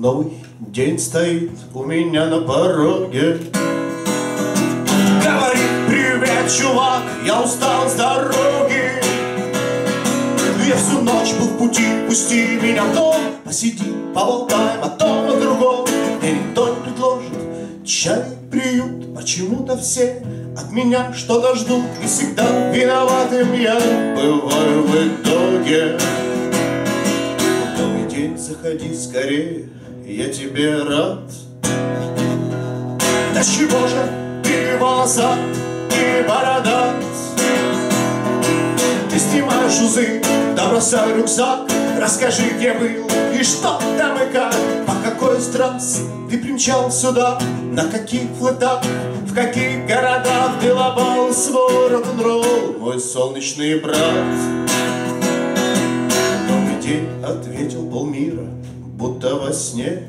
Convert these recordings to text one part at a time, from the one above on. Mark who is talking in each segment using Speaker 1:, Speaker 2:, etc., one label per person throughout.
Speaker 1: Новый день стоит у меня на пороге чувак, я устал с дороги. Я всю ночь был в пути, пусти меня в дом. Посиди, поболтаем о том, о другом. Мне никто предложит чай, приют. Почему-то все от меня что-то ждут И всегда виноватым я. Бываю в итоге. Новый день, заходи скорее, я тебе рад. Да чего же ты волосат и бородат? Ты снимаешь узы, да бросай рюкзак, Расскажи, где был и что там и как, По какой страз ты примчал сюда, На каких флотах, в каких городах Ты лобал свой рок-н-ролл, мой солнечный брат. Новый день ответил полмира, будто во сне.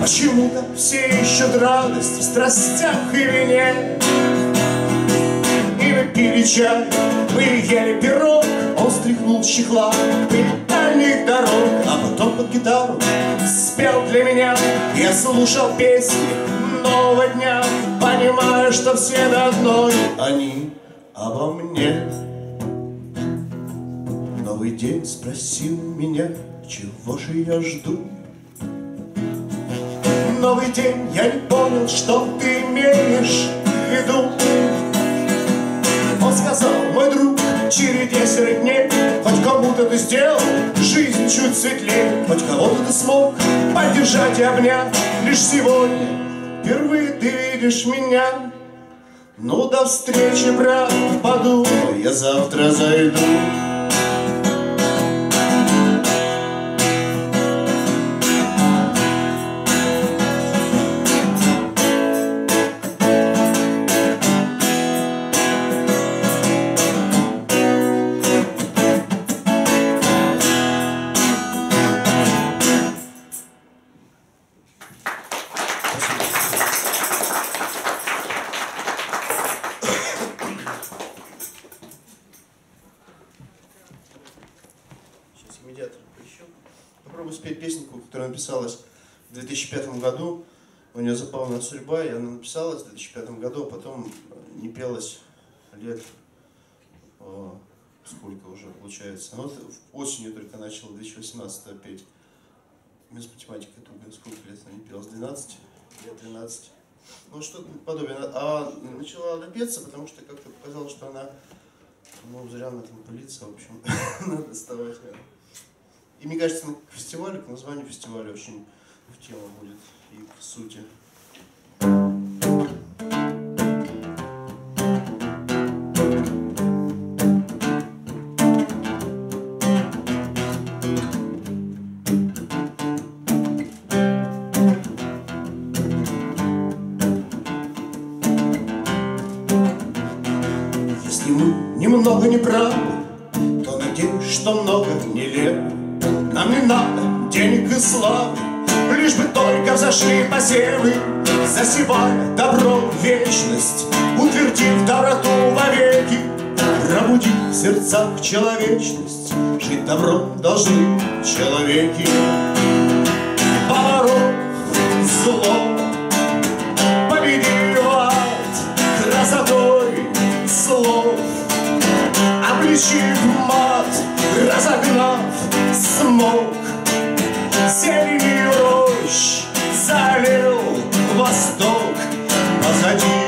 Speaker 1: Почему-то все ищут радость в страстях и вине. И мы пили чай, мы ели пирог, он стряхнул чехла дальних дорог, а потом под гитару спел для меня. Я слушал песни нового дня, понимая, что все до одной они обо мне. Новый день спросил меня, чего же я жду. Новый день, я не понял, что ты имеешь в виду. Он сказал, мой друг, через десять дней Хоть кому-то ты сделал жизнь чуть светлее Хоть кого-то ты смог поддержать и обнять. Лишь сегодня впервые ты видишь меня. Ну до встречи, брат, подумай, я завтра зайду судьба, и она написалась в 2005 году, а потом не пелась лет сколько уже получается. Ну, вот осенью только начала 2018 петь. Без математики туго, сколько лет она не пелась? 12? Лет 12. Ну, что-то подобие. А начала она петься, потому что как-то показалось, что она ну, зря на этом пылиться, в общем, надо доставать. И мне кажется, к фестивалю, к названию фестиваля очень в тему будет и к сути. Немного не правы, то надеюсь, что много нелепо. Нам не надо денег и славы, лишь бы только взошли посевы, засевая добро в вечность, утвердив доброту вовеки, пробудив в сердцах человечность, жить добром должны человеки. Поборов зло, обличив мат, разогнав смог, зеленью рощ залил восток позади.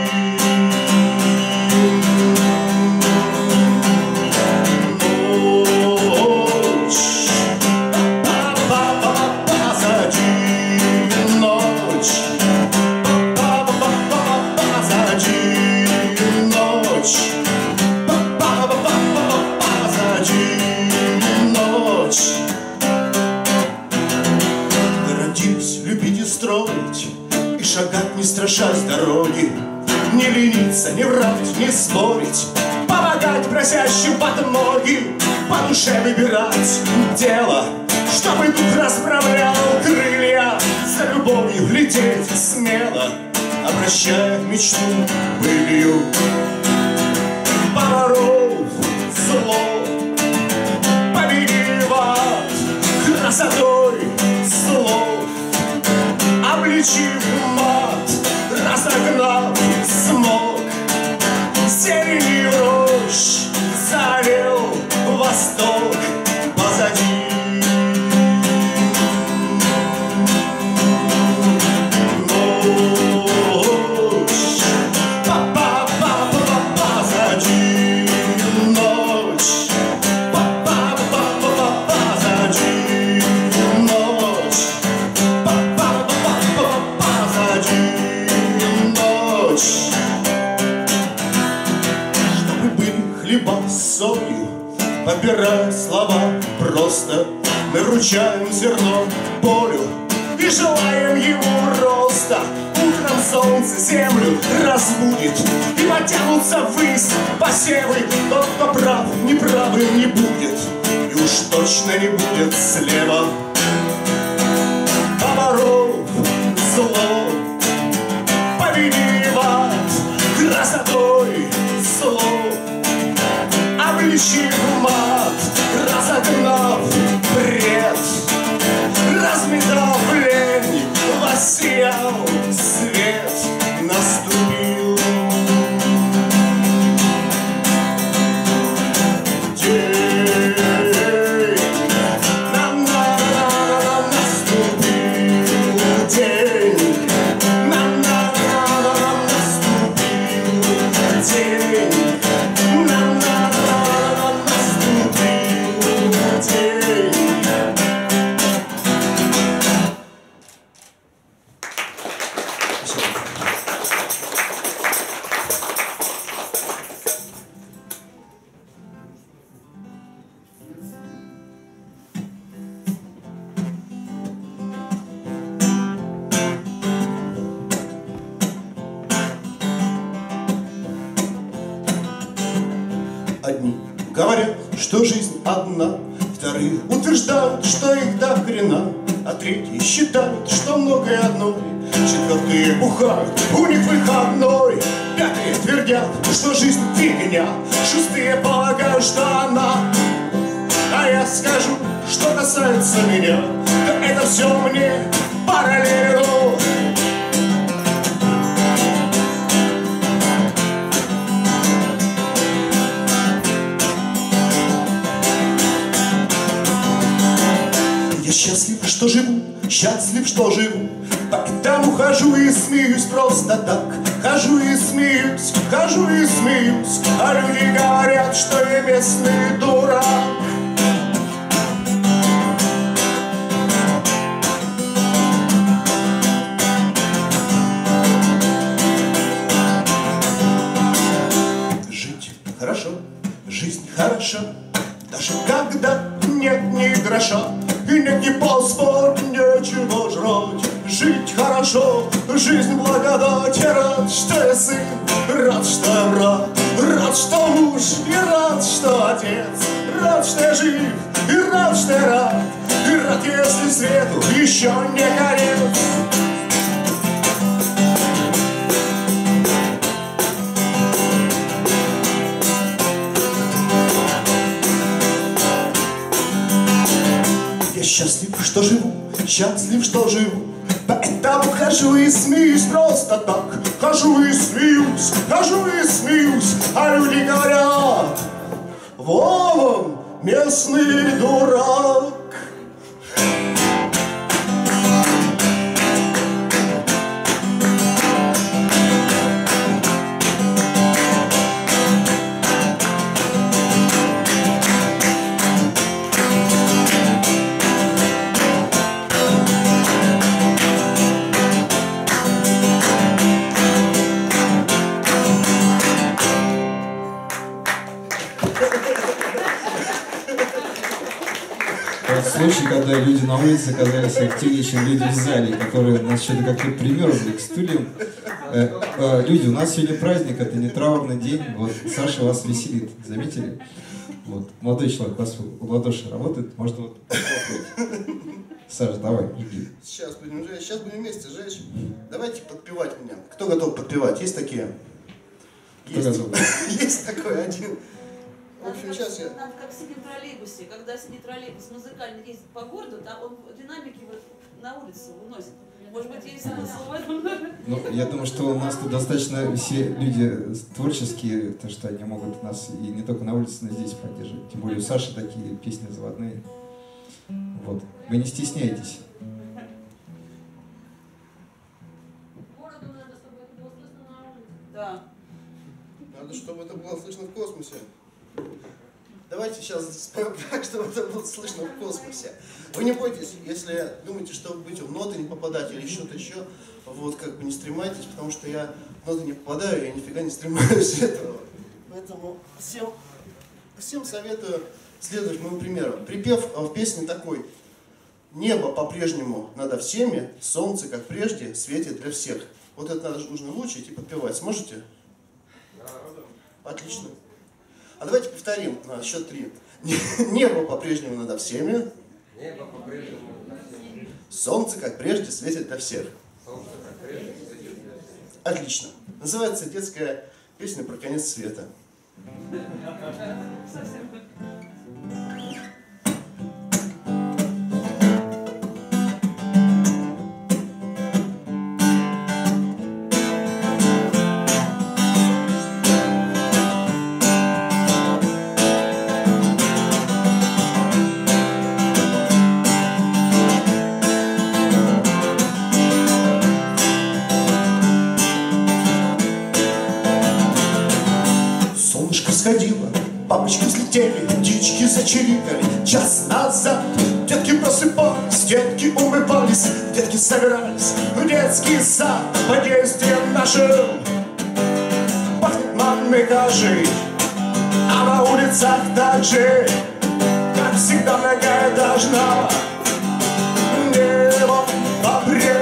Speaker 1: Мечту былью Поборов зло Победиват красотой слов. Обличив солью. Подбирая слова просто Мы вручаем зерно полю И желаем ему роста. Утром солнце землю разбудит И потянутся ввысь посевы. Тот, кто прав, неправым не будет И уж точно не будет слева. Поборов зло Победиват красотой Обличив мат, разогнав бред Разметав лень, воссиял говорят, что жизнь одна, Вторые утверждают, что их до хрена, А третьи считают, что многое одно, Четвертые бухают, у них выходной, Пятые твердят, что жизнь фигня, Шестые полагают, что она. А я скажу, что касается меня, то это все мне параллельно. Счастлив, что живу, счастлив, что живу, Поэтому хожу и смеюсь просто так. Хожу и смеюсь, хожу и смеюсь, А люди говорят, что я местный дурак. Жить хорошо, жизнь хороша, Даже когда нет ни гроша, еще не конец. Я счастлив, что живу, счастлив, что живу. Поэтому хожу и смеюсь просто так. Хожу и смеюсь, хожу и смеюсь. А люди говорят, он, местный дурак.
Speaker 2: Случай, когда люди на улице оказались активнее, чем люди в зале, которые нас что-то как-то примерзли к стульям. Э, э, люди, у нас сегодня праздник, это не траурный день. Вот Саша вас веселит, заметили? Вот, молодой человек, у вас в ладоши работает, может вот Саша, давай, жги.
Speaker 1: Сейчас будем жечь, сейчас будем вместе жечь. Давайте подпевать меня. Кто готов подпевать? Есть такие?
Speaker 2: Кто есть, готов?
Speaker 1: есть такой один.
Speaker 3: В общем, сейчас я... Нам как сидим в троллейбусе, когда сидит троллейбус музыкальный ездит по городу, там он динамики на улице уносит. Может быть, есть смысл в этом?
Speaker 2: Ну, я думаю, что у нас тут достаточно все люди творческие, то что они могут нас и не только на улице, но и здесь поддерживать. Тем более у Саши такие песни заводные. Вот. Вы не стесняйтесь.
Speaker 1: Да. Надо, чтобы это было слышно в космосе. Давайте сейчас споем так, чтобы это было слышно в космосе. Вы не бойтесь, если думаете, что вы будете в ноты не попадать или что-то еще, вот как бы не стремайтесь, потому что я в ноты не попадаю, я нифига не стремаюсь этого. Поэтому всем, всем советую следовать моему примеру. Припев в песне такой. Небо по-прежнему надо всеми, солнце, как прежде, светит для всех. Вот это надо, нужно выучить и подпевать. Сможете? Отлично. А давайте повторим на счет три. Небо по-прежнему над всеми. Небо по-прежнему всеми. Солнце, как прежде, светит для всех. Солнце, как прежде, светит для всех. Отлично. Называется детская песня про конец света. Совсем. Чирикали час назад Детки просыпались, детки умывались Детки собирались в детский сад По действиям нашим. Пахнет манной кожей А на улицах так же Как всегда многоэтажно Небо по-прежнему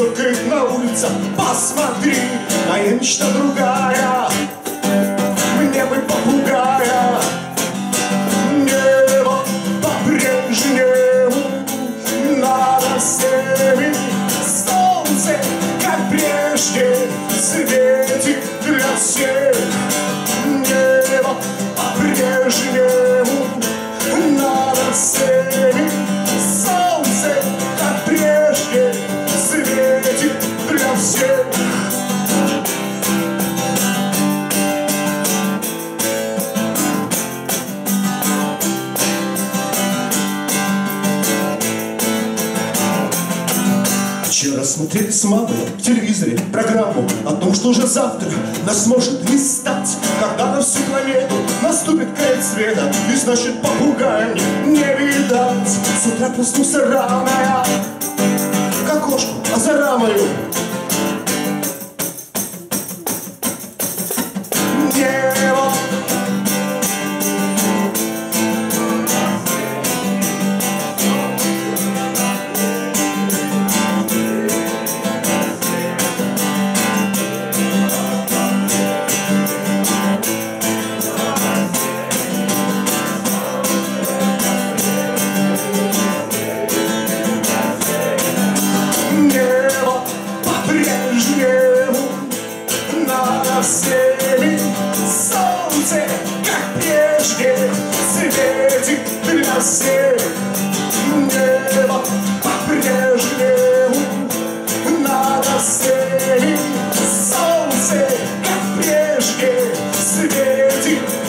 Speaker 1: сколько их на улицах, посмотри. Моя мечта другая с мамой в телевизоре программу о том, что уже завтра нас может не стать, когда на всю планету наступит конец света, и значит попугаем не видать. С утра проснулся рано я, к окошку озарамаю.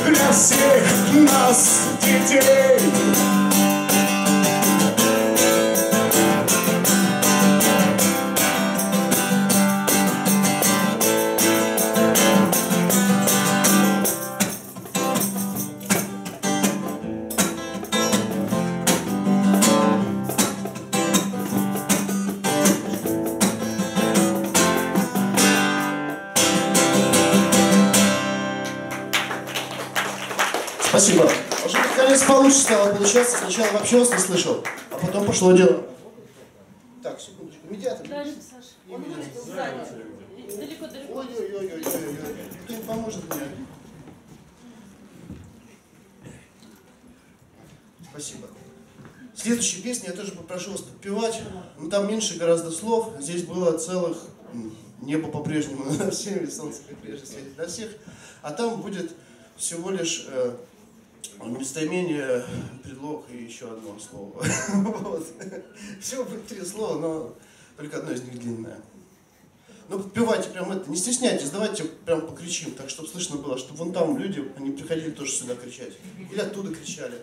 Speaker 1: для
Speaker 4: нас детей.
Speaker 1: Получаться. Сначала вообще вас не слышал, а потом пошло дело. Так, секундочку. Медиатор.
Speaker 3: Дальше, Саша. Он будет сзади. Далеко-далеко.
Speaker 1: Ой-ой-ой-ой-ой. Кто не поможет мне? Спасибо. Следующую песню я тоже попрошу вас подпевать. Ну там меньше гораздо слов. Здесь было целых небо по-прежнему над всеми, солнце прежде светит на всех. А там будет всего лишь местоимение, предлог и еще одно слово. Вот. Всего будет три слова, но только одно из них длинное. Ну, подпевайте прям это, не стесняйтесь, давайте прям покричим, так, чтобы слышно было, чтобы вон там люди, они приходили тоже сюда кричать. Или оттуда кричали.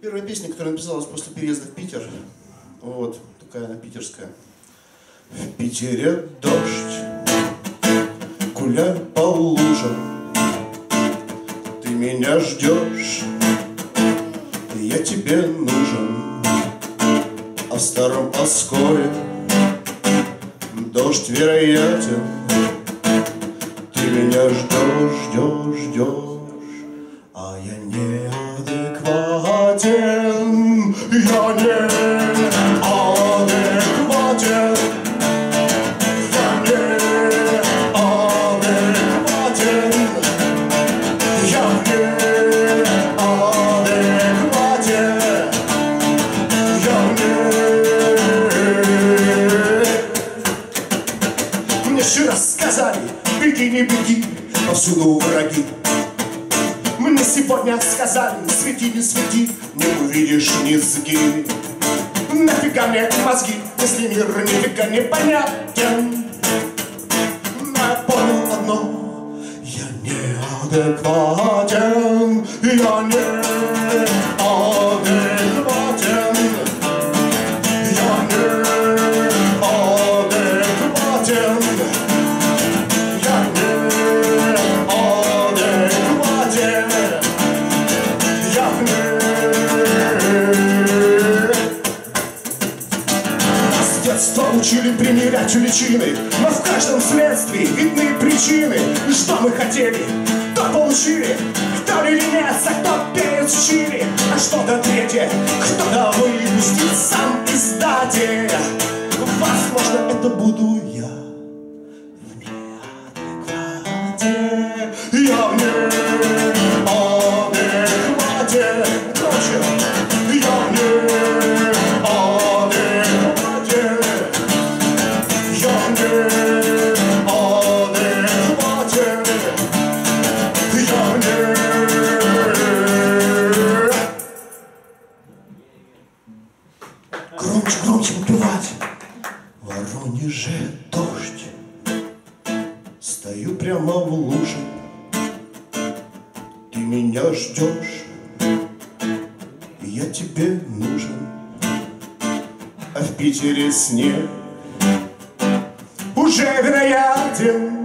Speaker 1: Первая песня, которая написалась после переезда в Питер, вот, такая она питерская. В Питере дождь, гуляй по лужам, меня ждешь, я тебе нужен, а в старом Осколе дождь вероятен, ты меня ждешь, ждешь, ждешь, не беги, повсюду враги. Мне сегодня сказали, свети, не свети, не увидишь низги. Нафига мне мозги, если мир нифига не понятен? Но я понял одно, я неадекватен, я неадекватен, личины Но в каждом следствии видны причины. И что мы хотели, то получили? Кто а кто перец в чили А что-то третье, кто-то выпустит сам издатель? Возможно, это буду я прямо в луже. Ты меня ждешь. Я тебе нужен. А в Питере снег уже вероятен.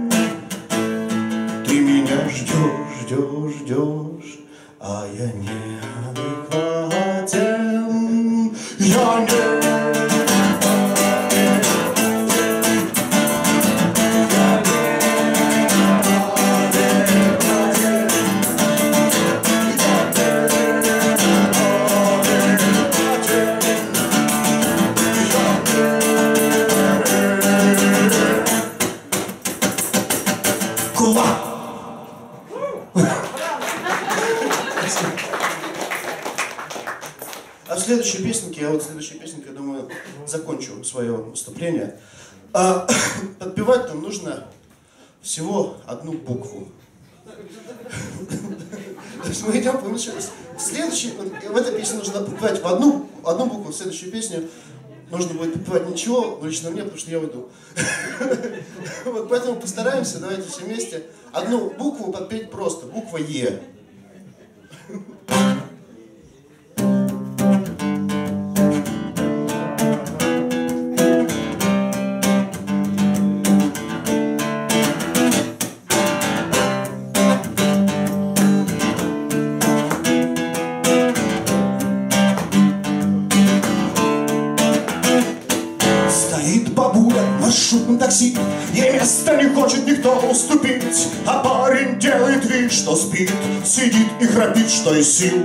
Speaker 1: Кулак! А в следующей песенке, я вот в следующей песенке, я думаю, закончу свое выступление. А, подпевать там нужно всего одну букву. Мы идем, помнишь, в следующей, в этой песне нужно подпевать в одну, одну букву, в следующую песню нужно будет попивать ничего, но лично мне, потому что я уйду. Вот поэтому постараемся, давайте все вместе. Одну букву подпеть просто, буква Е. не хочет никто уступить А парень делает вид, что спит Сидит и храпит, что из сил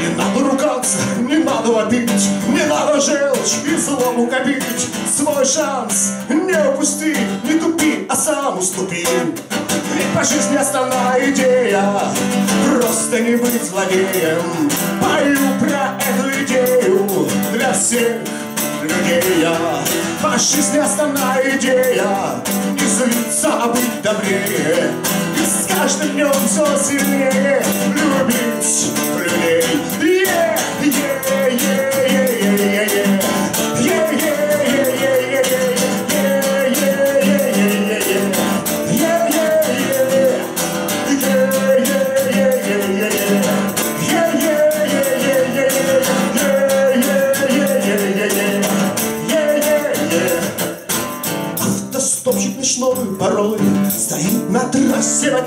Speaker 1: не надо ругаться, не надо вопить, не надо желчь и злому копить. Свой шанс не упусти, не тупи, а сам уступи. Ведь по жизни основная идея Просто не быть злодеем Пою про эту идею для всех я По жизни основная идея. Не злиться, а быть добрее. И с каждым днем все сильнее. Любить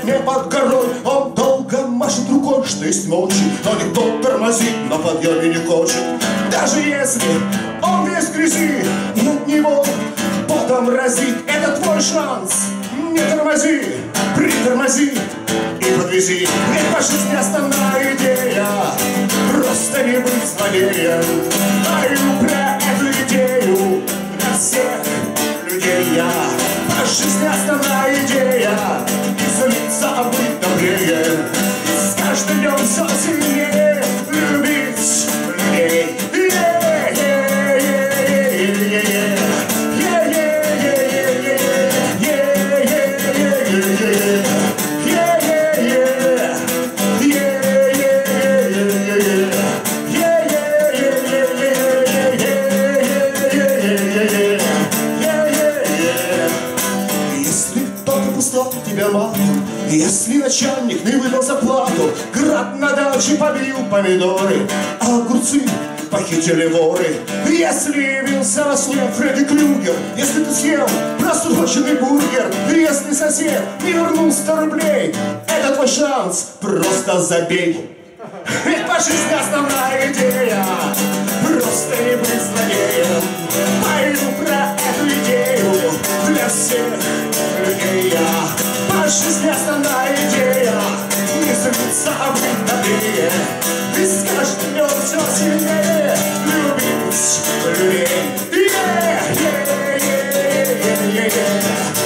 Speaker 1: тьме под горой. Он долго машет рукой, что есть мочи Но никто тормозит, на подъеме не хочет. Даже если он весь грязи И от него потом разит. Это твой шанс, не тормози Притормози и подвези. Ведь по жизни основная идея Просто не быть злодеем Пою про эту идею для всех людей. Я жизни основная идея Злиться, а быть добрее с каждым днем все сильнее Если начальник не выдал зарплату, Град на даче побил помидоры, А огурцы похитили воры. Если явился во сне Фредди Крюгер, Если ты съел просроченный бургер, Если сосед не вернул 100 рублей, Это твой шанс, просто забей. Ведь по жизни основная идея Просто не быть злодеем Пою про эту идею Для всех больше с основная идея Не суется обыкновенные Ты с каждым днем все сильнее Любить людей yeah, yeah, yeah, yeah, yeah.